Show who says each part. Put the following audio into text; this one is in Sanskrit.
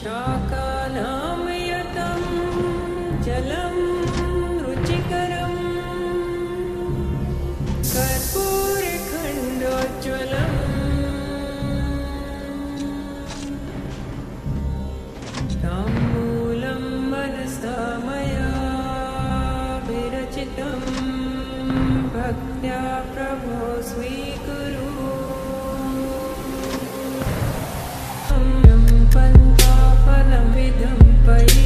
Speaker 1: शाकानामयतं जलं रुचिकरम्। कर्पूरखण्डोज्ज्वलम्। ताम्बूलं मनसा मया विरचितं। भक्त्या प्रभो स्वीकुरु Alam, bidang paya